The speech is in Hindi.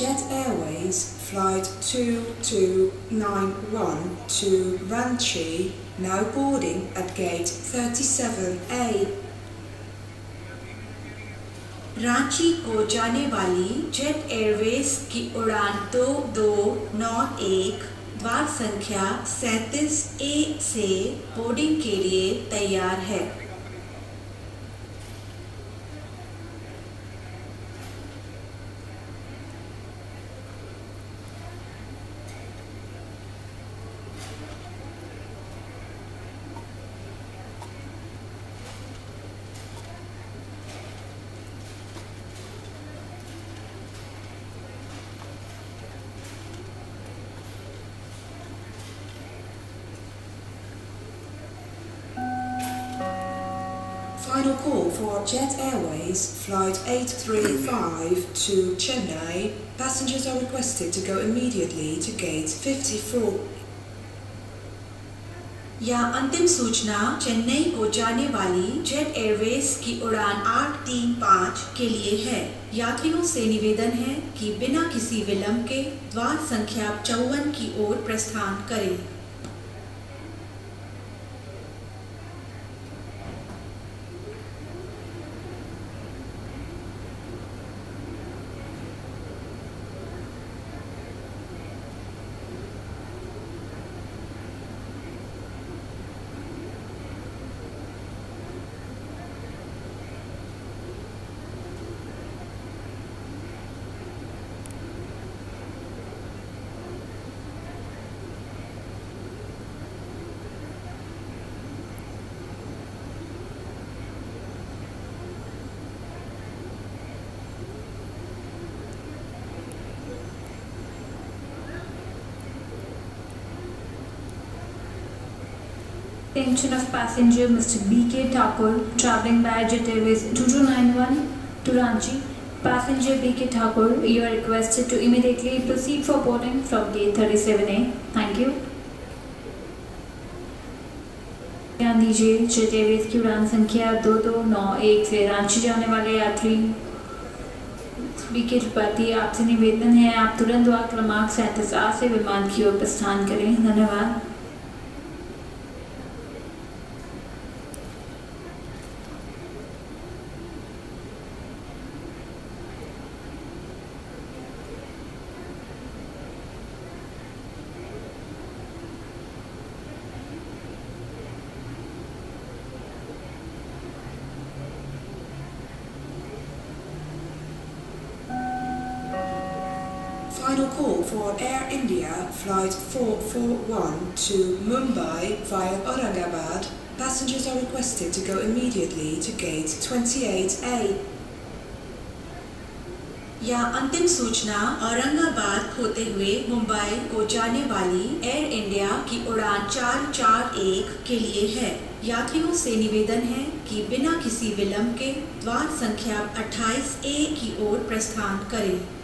Jet Airways Flight 2291 to Ranchi, now boarding at gate 37A. Ranchi को जाने वाली जेट एयरवेज की उड़ान दो दो नौ एक द्वार संख्या सैंतीस ए से बोर्डिंग के लिए तैयार है Final call for Jet Airways Flight 835 to Chennai. Passengers are requested to go immediately to gate 54. या अंतिम सूचना चेन्नई को जाने वाली जेट एयरवेज की उड़ान 835 के लिए है यात्रियों से निवेदन है कि बिना किसी विलंब के द्वार संख्या चौवन की ओर प्रस्थान करें Attention of passenger Mr. B.K. Thakur travelling by Jet Airways 2291 to Ranchi. Passenger B.K. Thakur, you are requested to immediately proceed for boarding from gate 37A. Thank you. ध्यान दीजिए जेट एयरवेज की उड़ान संख्या दो दो नौ एक से रांची जाने वाले यात्री बीके त्रिपाठी आपसे निवेदन है आप तुरंत द्वार क्रमांक सैंतीस आ से विमान की ओर प्रस्थान करें धन्यवाद Final call for Air India Flight 441 to Mumbai via Aurangabad. Passengers are requested to go immediately to gate 28A. या अंतिम सूचना औरंगाबाद होते हुए मुंबई को जाने वाली एयर इंडिया की उड़ान 441 के लिए है यात्रियों से निवेदन है कि बिना किसी विलंब के द्वार संख्या 28 ए की ओर प्रस्थान करें